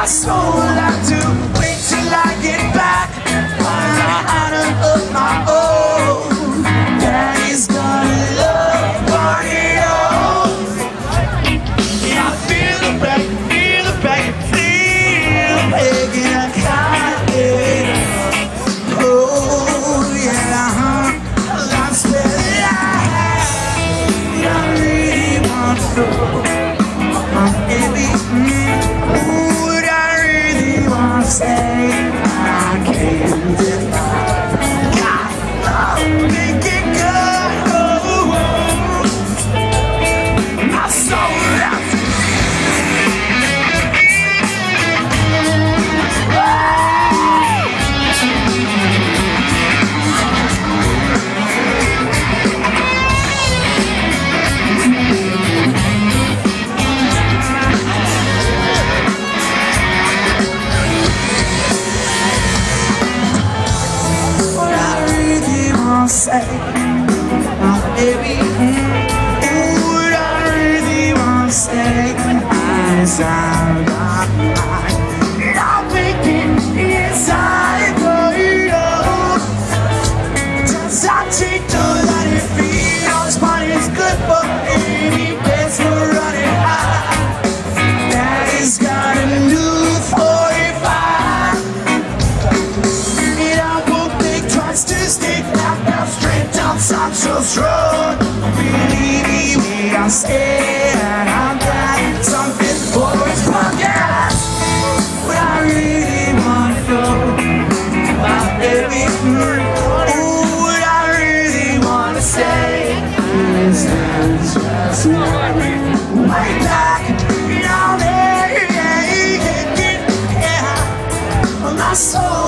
coração. I say. My baby, what I really want to say. Eyes it inside for you. Just I take to let it. All money is good for any I'm got something for. But I really know my Ooh, what I really want to say is way back. My soul